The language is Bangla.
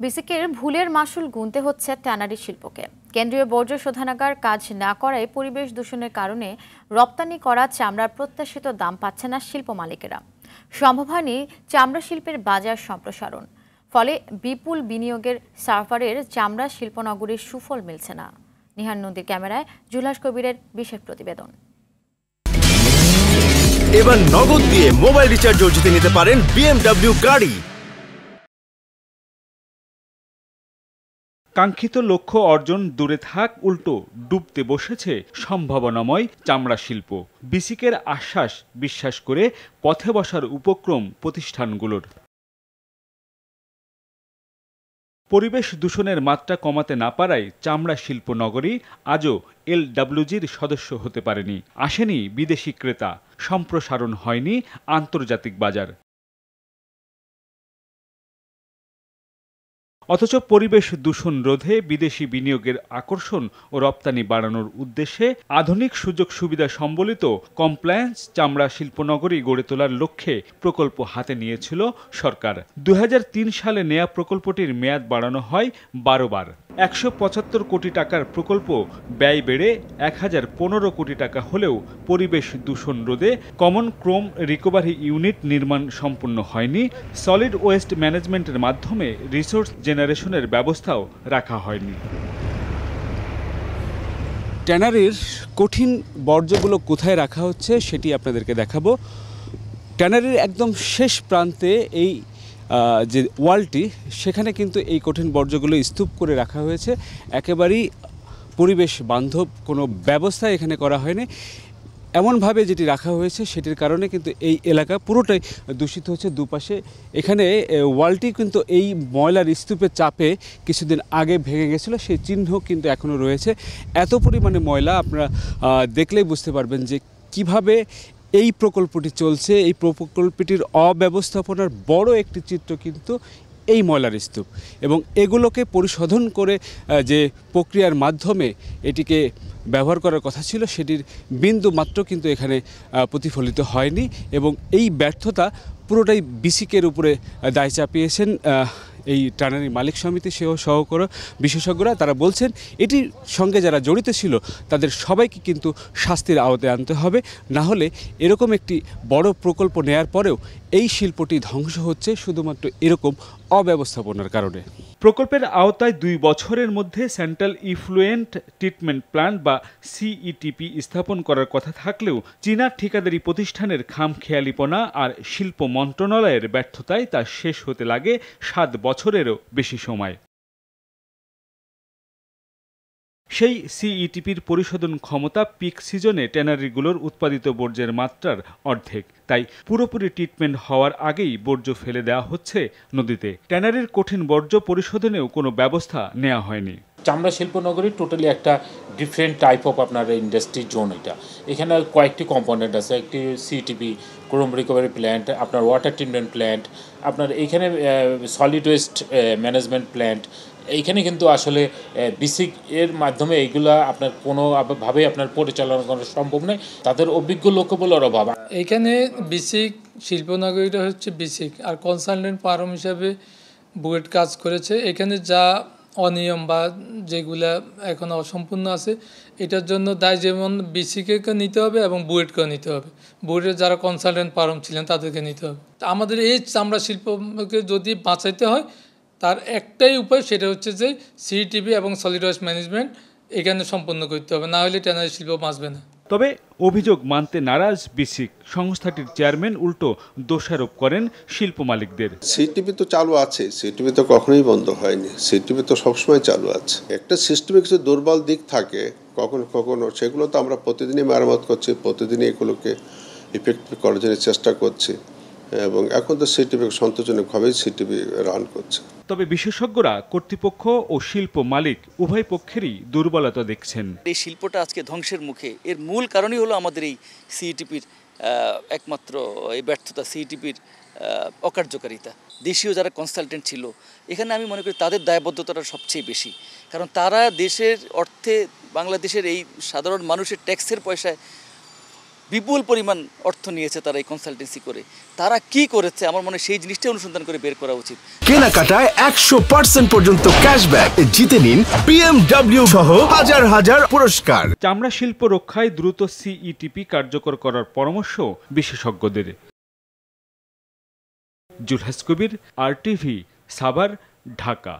বিসিকের ভুলের মাসুল গুনতে হচ্ছে ট্যানারি শিল্পকে। কেন্দ্রীয় বর্জ্য শোধনাগার কাজ না করায় পরিবেশ দূষণের কারণে রপ্তানি করা চামড়ার প্রত্যাশিত দাম পাচ্ছে না শিল্প মালিকেরা। সম্ভব হয়নি চামড়া শিল্পের বাজার সম্প্রসারণ। ফলে বিপুল বিনিয়োগের সার্ভারের চামড়া শিল্পনগরীর সুফল মিলছে না। নিহান নদীর ক্যামেরায় জুলাস কবিরের বিশেষ প্রতিবেদন। এবার নগদ দিয়ে মোবাইল রিচার্জও জিতে নিতে পারেন বিএমডব্লিউ গাড়ি। কাঙ্ক্ষিত লক্ষ্য অর্জন দূরে থাক, উল্টো ডুবতে বসেছে সম্ভাবনাময় চামড়া শিল্প। বিসিকের আশ্বাস বিশ্বাস করে পথে বসার উপক্রম প্রতিষ্ঠানগুলোর। পরিবেশ দূষণের মাত্রা কমাতে না পারায় চামড়া শিল্প নগরী আজও এলডব্লিউজির সদস্য হতে পারেনি। আসেনি বিদেশি ক্রেতা। সম্প্রসারণ হয়নি আন্তর্জাতিক বাজার। অথচ পরিবেশ দূষণ রোধে বিদেশি বিনিয়োগের আকর্ষণ ও রপ্তানি বাড়ানোর উদ্দেশ্যে আধুনিক সুযোগ সুবিধা সম্বলিত কমপ্লায়েন্স চামড়া শিল্পনগরী গড়ে তোলার লক্ষ্যে প্রকল্প হাতে নিয়েছিল সরকার। দু হাজার তিন সালে নেয়া প্রকল্পটির মেয়াদ বাড়ানো হয় বারো বার। একশো পঁচাত্তর কোটি টাকার প্রকল্প ব্যয় বেড়ে এক হাজার পনেরো কোটি টাকা হলেও পরিবেশ দূষণ রোধে কমন ক্রোম রিকভারি ইউনিট নির্মাণ সম্পূর্ণ হয়নি। সলিড ওয়েস্ট ম্যানেজমেন্টের মাধ্যমে রিসোর্স জেনারেশনের ব্যবস্থাও রাখা হয়নি। ট্যানারির কঠিন বর্জ্যগুলো কোথায় রাখা হচ্ছে সেটি আপনাদেরকে দেখাবো। ট্যানারির একদম শেষ প্রান্তে এই যে ওয়ালটি, সেখানে কিন্তু এই কঠিন বর্জ্যগুলো স্তূপ করে রাখা হয়েছে। একেবারেই পরিবেশ বান্ধব কোনো ব্যবস্থা এখানে করা হয়নি। এমনভাবে যেটি রাখা হয়েছে, সেটির কারণে কিন্তু এই এলাকা পুরোটাই দূষিত হচ্ছে দুপাশে। এখানে ওয়ালটি কিন্তু এই ময়লার স্তূপের চাপে কিছুদিন আগে ভেঙে গেছিল, সেই চিহ্ন কিন্তু এখনও রয়েছে। এত পরিমাণে ময়লা আপনারা দেখলেই বুঝতে পারবেন যে কীভাবে এই প্রকল্পটি চলছে। এই প্রকল্পটির অব্যবস্থাপনার বড় একটি চিত্র কিন্তু এই ময়লার স্তূপ এবং এগুলোকে পরিশোধন করে যে প্রক্রিয়ার মাধ্যমে এটিকে ব্যবহার করার কথা ছিল, সেটির বিন্দু মাত্র কিন্তু এখানে প্রতিফলিত হয়নি এবং এই ব্যর্থতা পুরোটাই বিসিকের উপরে দায় চাপিয়েছেন এই টানারি মালিক সমিতি সহ সহকর বিশেষজ্ঞরা, তারা বলছেন এটির সঙ্গে যারা জড়িত ছিল, তাদের সবাইকে কিন্তু শাস্তির আওতায় আনতে হবে। না হলে এরকম একটি বড় প্রকল্প নেয়ার পরেও এই শিল্পটি ধ্বংস হচ্ছে, শুধুমাত্র এরকম অব্যবস্থাপনার কারণে। প্রকল্পের আওতায় দুই বছরের মধ্যে সেন্ট্রাল ইফ্লুয়েন্ট ট্রিটমেন্ট প্ল্যান্ট বা সিইটিপি স্থাপন করার কথা থাকলেও চীনা ঠিকাদারি প্রতিষ্ঠানের খামখেয়ালিপনা আর শিল্প মন্ত্রণালয়ের ব্যর্থতায় তা শেষ হতে লাগে সাত বছরেরও বেশি সময়। সেই সিইটিপির পরিশোধন ক্ষমতা পিক সিজনে ট্যানারিগুলোর উৎপাদিত বর্জ্যের মাত্রার অর্ধেক। তাই পুরোপুরি ট্রিটমেন্ট হওয়ার আগেই বর্জ্য ফেলে দেওয়া হচ্ছে নদীতে। ট্যানারির কঠিন বর্জ্য পরিশোধনেও কোনো ব্যবস্থা নেওয়া হয়নি। চামড়া শিল্পনগরী টোটালি একটা ডিফারেন্ট টাইপ অফ আপনার ইন্ডাস্ট্রি জোন এটা। এখানে কয়েকটি কম্পোনেন্ট আছে। একটি সিটিপি ক্রোম রিকভারি প্ল্যান্ট আপনার ওয়াটার ট্রিটমেন্ট প্ল্যান্ট আপনার এইখানে সলিড ওয়েস্ট ম্যানেজমেন্ট প্ল্যান্ট এইখানে কিন্তু আসলে বিসিক এর মাধ্যমে এইগুলা আপনার কোনো ভাবে আপনার পরিচালনা করা সম্ভব নয়। তাদের অভিজ্ঞ লোকবলের অভাব। এখানে বিসিক শিল্পনগরীটা হচ্ছে বিসিক আর কনসালটেন্ট ফার্ম হিসাবে বুয়েট কাজ করেছে। এখানে যা অনিয়ম বা যেগুলা এখন অসম্পূর্ণ আছে, এটার জন্য দায় যেমন বিসিকে নিতে হবে এবং বুয়েটকেও নিতে হবে। বুয়েটের যারা কনসালটেন্ট পারম ছিলেন তাদেরকে নিতে হবে। আমাদের এই চামড়া শিল্পকে যদি বাঁচাইতে হয়, তার একটাই উপায় সেটা হচ্ছে যে সিটিভি এবং সলিড ওয়েস্ট ম্যানেজমেন্ট এখানে সম্পন্ন করতে হবে। না হলে ট্যানারি শিল্প বাঁচবে না। তবে অভিযোগ মানতে নারাজ বিসিক। সংস্থাটির চেয়ারম্যান উল্টো দোষারোপ করেন শিল্প মালিকদের। সিটিভি তো চালু আছে, সিটিভি তো কখনোই বন্ধ হয়নি, সিটিভি তো সবসময় চালু আছে। একটা সিস্টেমে কিছু দুর্বল দিক থাকে, কখনো কখনো সেগুলো তো আমরা প্রতিদিনই মেরামত করছি, প্রতিদিনই এগুলোকে ইফেক্টিভ করার জন্য চেষ্টা করছি। এবং এখন তো সিটিভি সন্তোষজনকভাবেই সিটিভি রান করছে। তবে বিশেষজ্ঞরা কর্তৃপক্ষ ও শিল্প মালিক উভয় পক্ষেরই দুর্বলতা দেখছেন। এই শিল্পটা আজকে ধ্বংসের মুখে। এর মূল কারণই হলো আমাদের এই সিইটিপির একমাত্র এই ব্যর্থতা, সিইটিপির অকার্যকারিতা। দেশীয় যারা কনসালটেন্ট ছিল, এখানে আমি মনে করি তাদের দায়বদ্ধতাটা সবচেয়ে বেশি। কারণ তারা দেশের অর্থে বাংলাদেশের এই সাধারণ মানুষের ট্যাক্সের পয়সায় বিপুল পরিমাণ অর্থ নিয়েছে তারা এই কনসালটেন্সি করে। তারা কি করেছে? আমার মনে হয় সেই জিনিসটাই অনুসন্ধান করে বের করা উচিত। কেনাকাটায় একশো পার্সেন্ট পর্যন্ত ক্যাশব্যাক জিতে নিন বিএমডব্লিউ সহ হাজার হাজার পুরস্কার। চামড়া শিল্প রক্ষায় দ্রুত সিইটিপি কার্যকর করার পরামর্শ বিশেষজ্ঞদের। Julhas Kabir R TV Savar Dhaka.